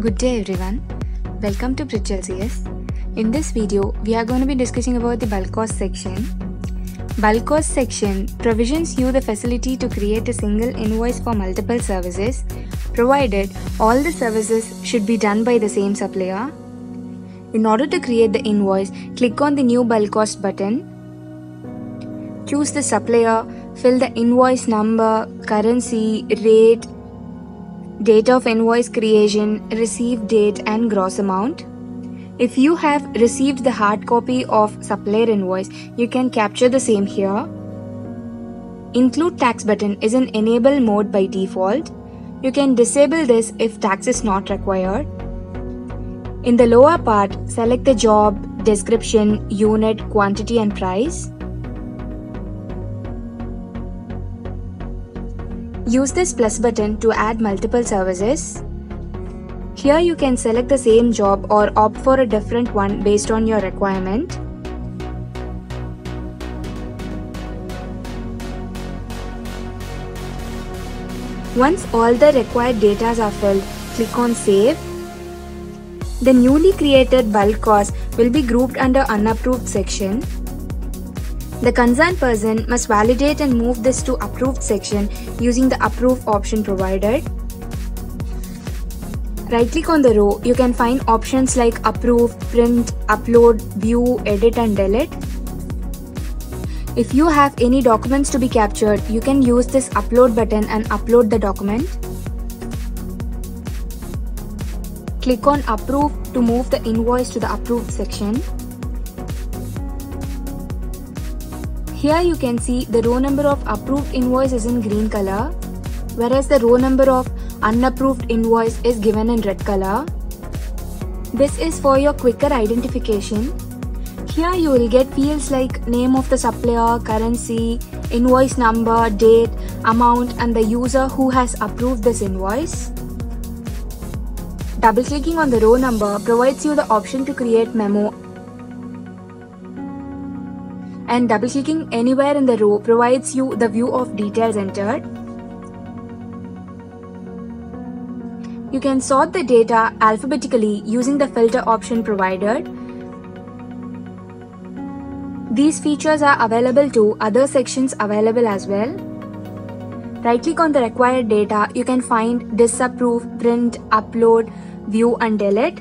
Good day everyone. Welcome to LCS. In this video, we are going to be discussing about the bulk cost section. Bulk cost section provisions you the facility to create a single invoice for multiple services, provided all the services should be done by the same supplier. In order to create the invoice, click on the new bulk cost button. Choose the supplier, fill the invoice number, currency, rate, date of invoice creation, receive date and gross amount. If you have received the hard copy of supplier invoice, you can capture the same here. Include tax button is in enable mode by default. You can disable this if tax is not required. In the lower part, select the job, description, unit, quantity and price. Use this plus button to add multiple services. Here you can select the same job or opt for a different one based on your requirement. Once all the required data are filled, click on Save. The newly created bulk cost will be grouped under Unapproved section. The concerned person must validate and move this to Approved section using the Approve option provided. Right click on the row, you can find options like Approve, Print, Upload, View, Edit and Delete. If you have any documents to be captured, you can use this upload button and upload the document. Click on approve to move the invoice to the approved section. Here you can see the row number of approved invoice is in green color, whereas the row number of unapproved invoice is given in red color. This is for your quicker identification. Here you will get fields like name of the supplier, currency, invoice number, date, amount and the user who has approved this invoice. Double clicking on the row number provides you the option to create memo and double clicking anywhere in the row provides you the view of details entered. You can sort the data alphabetically using the filter option provided. These features are available to other sections available as well. Right click on the required data, you can find disapprove, print, upload, view and delete.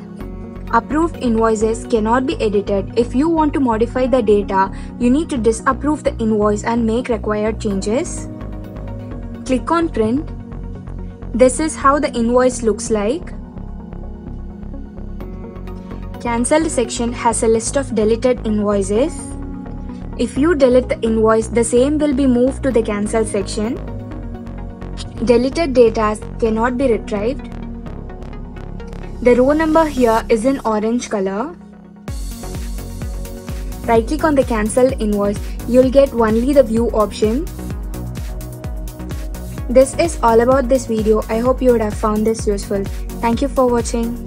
Approved invoices cannot be edited. If you want to modify the data, you need to disapprove the invoice and make required changes. Click on print. This is how the invoice looks like. Cancelled section has a list of deleted invoices. If you delete the invoice, the same will be moved to the cancel section. Deleted data cannot be retrieved. The row number here is in orange color. Right click on the cancelled invoice, you'll get only the view option. This is all about this video. I hope you would have found this useful. Thank you for watching.